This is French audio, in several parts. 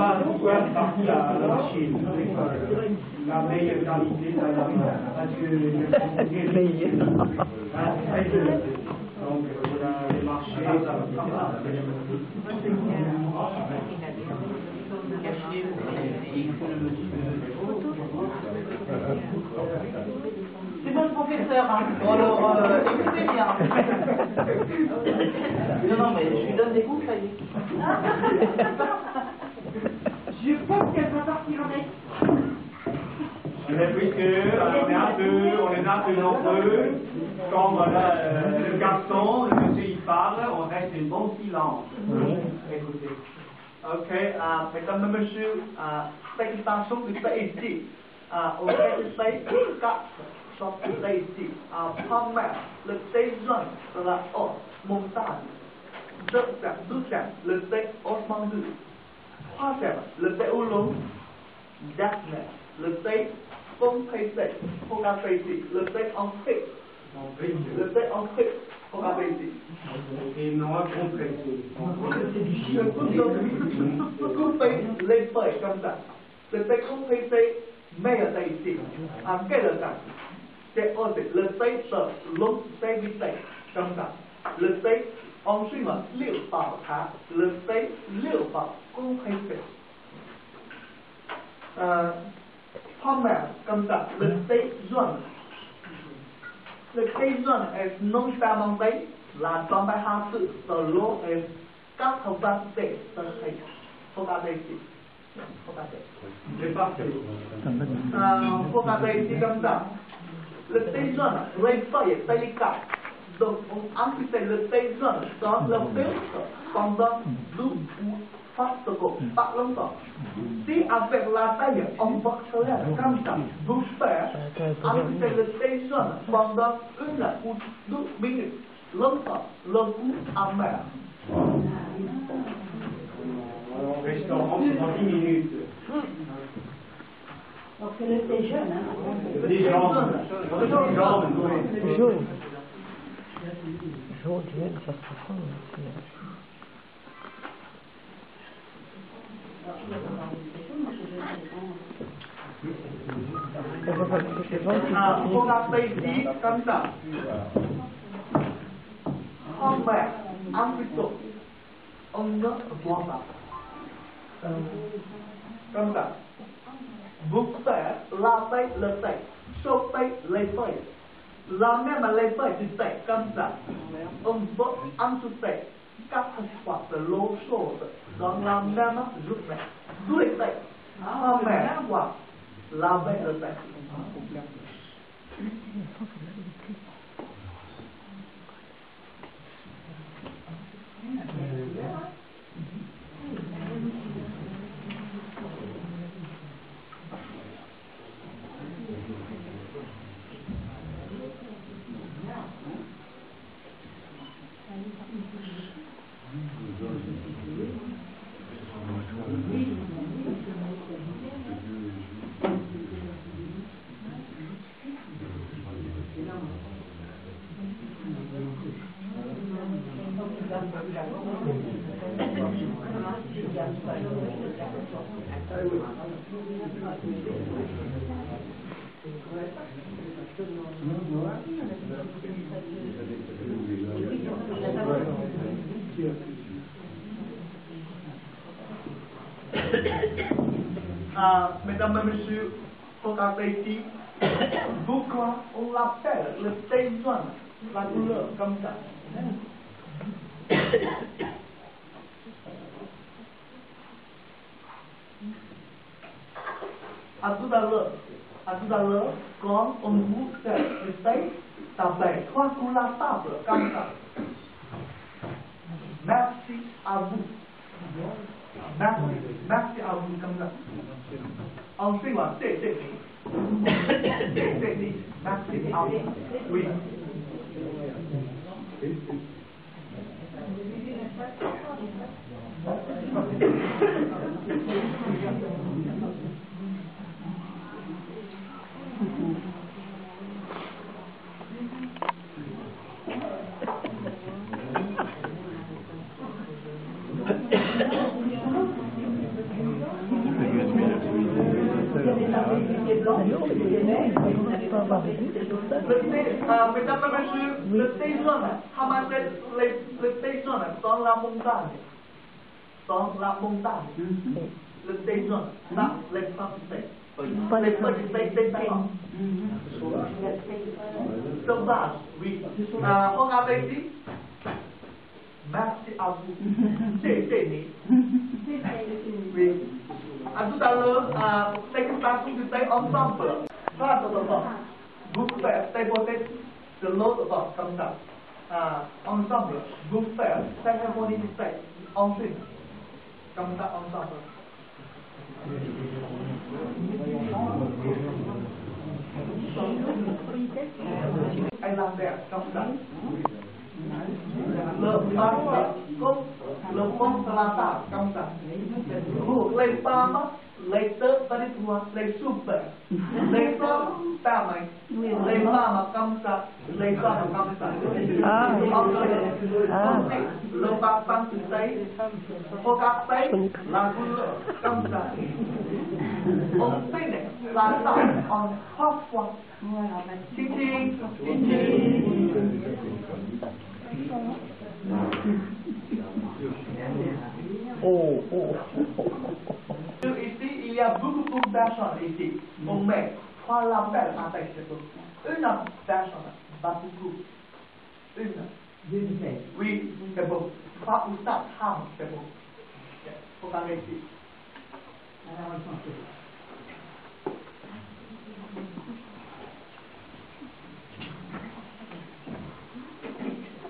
partie la, la machine, la meilleure qualité de la vie, parce que le donc voilà, les marchés, ça va C'est bon le professeur, hein. Bon, alors, euh, écoutez bien. non, non, mais je lui donne des coups, ça y est. Je pense qu'elle va partir avec. Mais puisque euh, on est un peu, on est un peu nombreux, quand voilà, euh, le garçon, le monsieur il parle, on reste un bon silence. Écoutez. Ok, à mesdames et messieurs, à présentation du PhD, à au PhD 4 sur PhD, à Palmer, le déjeune de la haute montagne, deuxième, deuxième, le thé osmandu, troisième, le oolong, dernier, le thé compressé, Fogapési, le thé en fait, le thé en fait, Fogapési. Et non compressé. Couper les feuilles comme ça. Le thé compressé, meilleur thé ici. En quel temps C'est aussi le de long thé du thé, comme ça. Le thé, ensuite, liu bao 茶, le Palmer, comme ça, le thé jaune. Le thé jaune est non fermenté, la température de l'eau est 80 degrés. Faut garder ici. Faut garder. C'est parti. Euh, faut garder ici comme ça. Le thé jaune, les feuilles est délicat. Donc, on amputait le thé jaune dans le filtre pendant 12 ou 3 secondes, pas longtemps. Si avec la taille, on accélère comme ça, vous faites amputer le thé jaune pendant une ou deux minutes. Longtemps, le goût amer. Au restaurant, pendant 10 minutes. Donc c'est le thé jeune, hein. Des jambes. Des jambes, oui. Jaune. Jaune, jaune, ça se sent aussi. Ça va pas que c'est bon, tu Ah, peux faut garder ici comme ça. Palmer, amputer. On ne voit pas. Euh, Comme ça. Vous faites laver le thé, chauffer les feuilles. La même les feuilles du thé, comme ça. On a fait dit comme ça. En vrai, en plutôt, on ne voit pas. Comme ça. Vous faites la feuille, le sec. Chauffez les feuilles. L'eau chaude dans la même journée. Tous les thés. Palmer, quoi Laver le Ah, mesdames et messieurs, regardez ici. Pourquoi on l'appelle le jaune La couleur comme ça? À tout à l'heure, à tout à l'heure, quand on vous sert le ça fait trois sur la table, comme ça. Merci à vous. Merci, merci à vous, comme ça. Ensuite, c'est, c'est, c'est, c'est, merci à vous. Oui. Mesdames et messieurs, le le dans la montagne. Dans la montagne. Le les. Les. Sauvage, oui. Ici. Merci à vous. C'est né. Oui. À tout à l'heure, euh, l'expression du thé ensemble. Ça, c'est d'abord. Vous faites déposer de l'autre bord comme ça. Euh, ensemble. Vous faites cérémonie du thé. Ensuite. Comme ça, ensemble. Elle la fait comme ça. Le parfum, comme le fond de la table, comme ça. Pour les femmes, les deux petits doigts, les soupes. Les hommes, fermés. Les femmes comme ça, les femmes comme ça. Ah. Ensuite, Ah. ensuite, le parfum du thé. Regardez la couleur, comme ça. On finit la table en trois fois. Titi. Oh, oh. Il y a beaucoup, beaucoup personnes ici. On met trois labels avec ce groupe. Une pas beaucoup. Une. Oui, c'est bon. Trois ou quatre femmes, c'est bon. Tous les tailles, première fois. Lavez le taille comme ça. Ah, ça recommence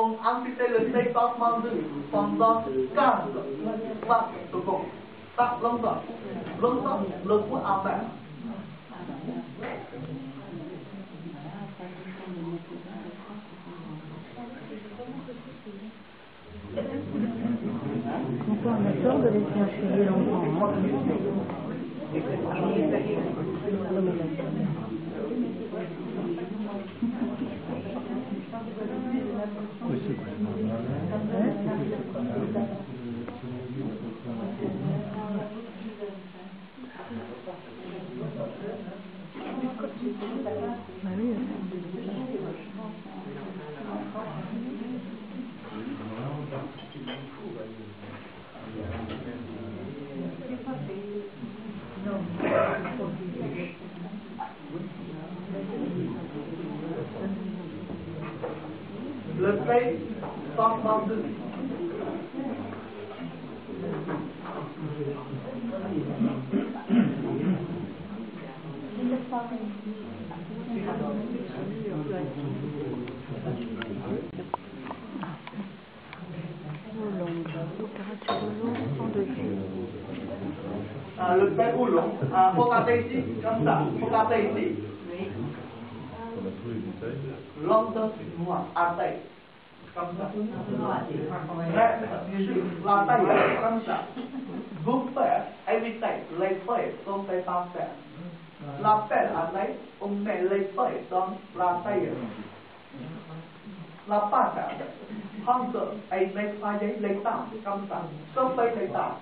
On amputé le de pendant 15 20 secondes. Pas longtemps. Longtemps, le coup on a peur de laisser hein Non, mais là, Bah oui. Le fait parlement ou long. À regardez ici, comme ça. Regardez ici. London, moi, à taille. Comme ça. Reste sur la taille, comme ça. Vous faites, évitez les feuilles sont des parfaits. La pelle à l'ail, on met les feuilles dans la taille. La pâte, prendre et nettoyer les tables, comme ça. Sauver les tables.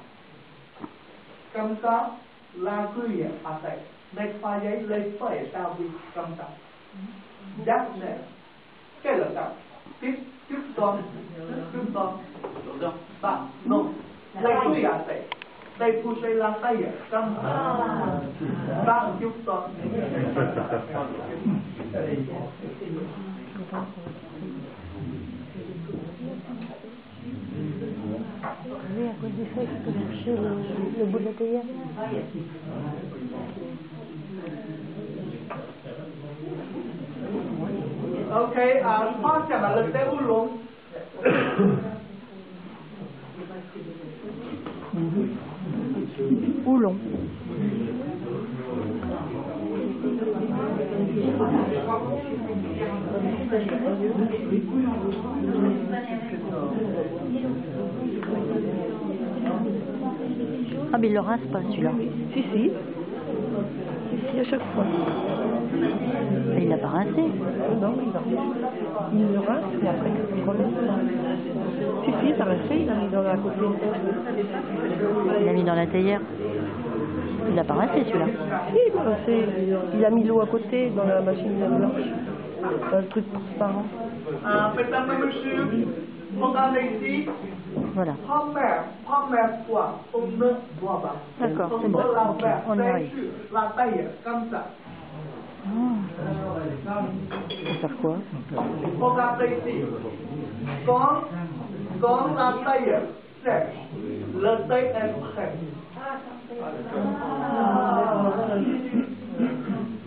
Comme ça, la cuillère à taille. Nettoyer les feuilles servies, comme ça. Dernier. Quel est ça Tiếp, tiếp son, tiếp son. Bah, non. Les cuillères à taille. Dépoucher la taille, comme ça. Bah, tiếp son. Oui, à cause de ça, il faut toucher le, le bout de la théière. Ok, um, passiamo al segundo. Oulon. Ah, mais il le rince pas celui-là. Si, si. Si, si, à chaque fois. Mais il l'a pas rincé. Non, il va. Il le rince et après, il remet. Si, si, il a rincé, il l'a mis dans la côté. Il l'a mis dans la théière. Il l'a pas rincé celui-là. Si, il a rincé. Il a mis l'eau à côté dans la machine à blanche. Dans le truc transparent. À, mesdames et messieurs, regardez ici. Voilà. Première, première fois, on ne voit pas. D'accord, On c'est bon. on arrive. la taille, comme ça. Ah. Ça va faire quoi? Regardez ici. Quand, quand la taille sèche, le thé est prêt.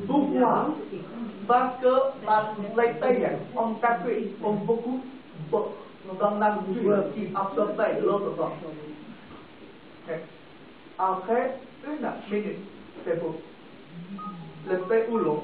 Pourquoi Parce que la, les tailles ont tapé, ont beaucoup bo- dans la nature qui absorbait l'autre bord. Ok. Après une minute, c'est bon. Le thé oolong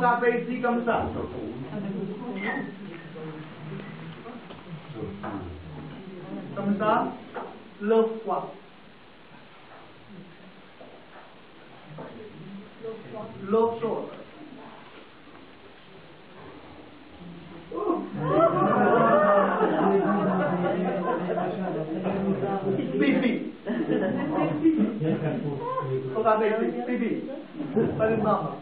on tapait ici comme ça. Comme ça, le foie. L'autre chose. Bibi. On va mettre Bibi. Pas une maman.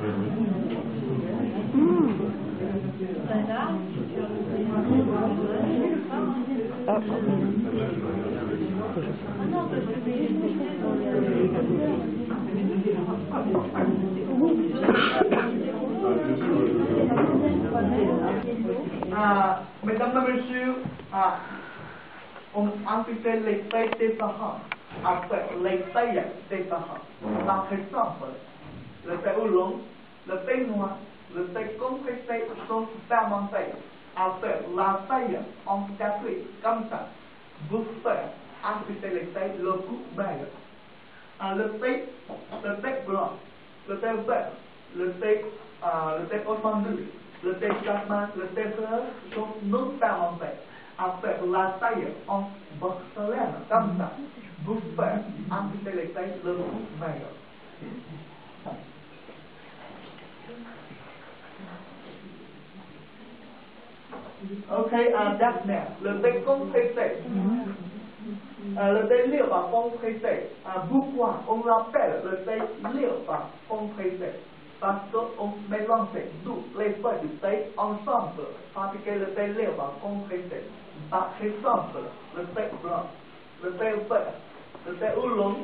Le nom. Ah, mesdames et messieurs, ah, on amputait les tailles différentes après les tailles différentes. Par exemple, le thé oolong, le thé noir, le thé compressé sont fermentés. Après la taille en café, comme ça, vous faites amputer les tailles le goût meilleur. Ah, le thé, le thé blanc, le thé vert, le thé, ah, le thé entendu, le thé jasmin, le thé fleur sont non fermentés. Après la taille en porcelaine, comme ça, vous faites amputer les le goût meilleur. Ok, à dernier, le thé compressé. Euh, le thé libre compressé. À pourquoi on l'appelle le thé libre compressé parce qu'on mélangeait tous les feuilles du thé ensemble, que le libre va compressé. Par exemple, le thé blanc, le thé vert, le thé oolong,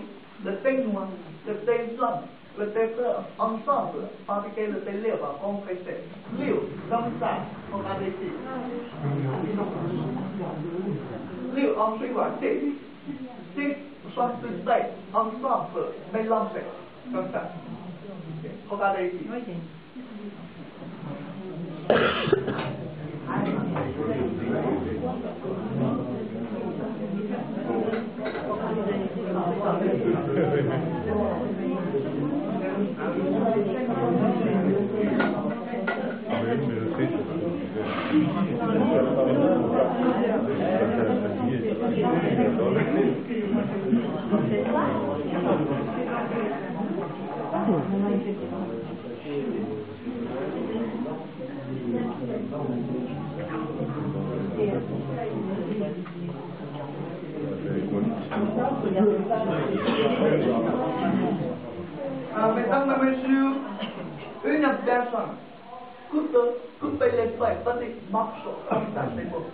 le thé noir, le thé jaune, le thé vert ensemble, que le thé libre va compressé. Liu, comme ça, regardez ici. Liu ensuite va thé. Thé, soit du thé ensemble, mélangé, comme ça. Regardez ici. Ah, mesdames et messieurs, une personne coupe, coupe les feuilles, petits morceaux, comme ça, c'est bon.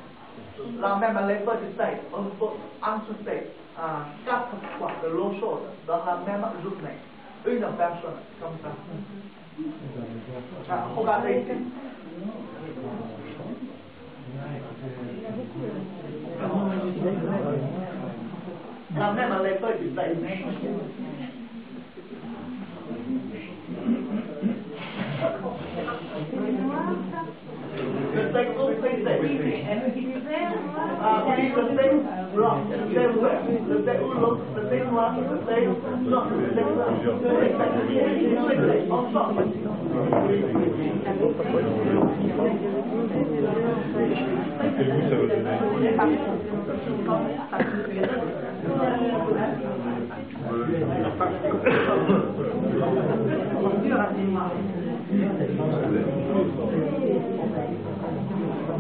La même les feuilles de taille, on peut ajouter ah, quatre fois de l'eau chaude dans la même journée. 哎，那白说呢，刚才。啊，后半夜。咱们那忙嘞，都挺累的。Le thé blanc, le thé vert, tous les thés ensemble. Et vous, ça va donner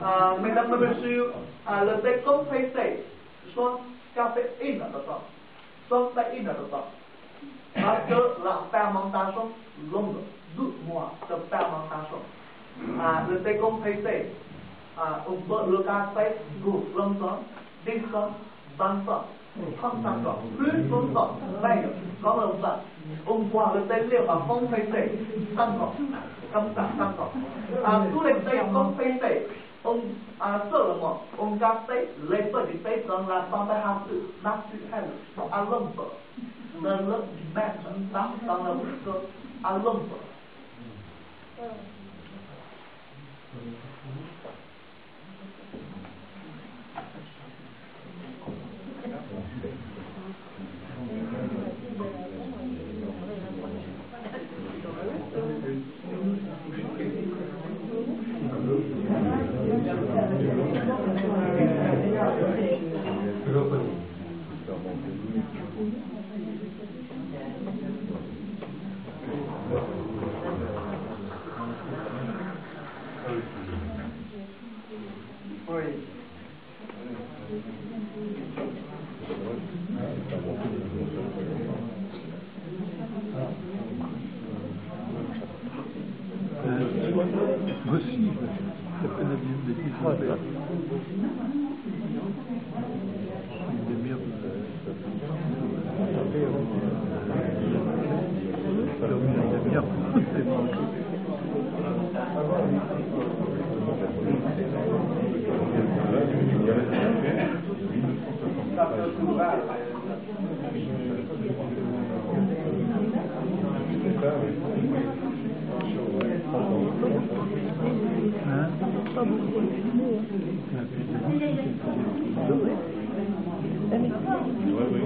Ah, mesdames et messieurs, ah, le thé compressé, sans caféine dedans, sans caféine dedans. Parce que la fermentation longue, 12 mois de fermentation. Ah, le thé compressé, ah, on peut le garder pour longtemps, 10 ans, 20 ans, 35 ans, plus longtemps, meilleur, comme le vin. On boit le thé libre à compressé, 5 ans, comme ça, 5 ans. Ah, tous les thés compressés, on, ah, seulement, on garde les feuilles du thé dans la température naturelle à l'ombre. Ne le mettre pas dans le frigo à l'ombre. Voici, ça fait la deuxième des petits frères. Une demi-heure. Alors, une demi-heure, c'est bon. Pas beaucoup filmé. Hein. La vie de- Oui. Allez. Ouais, oui.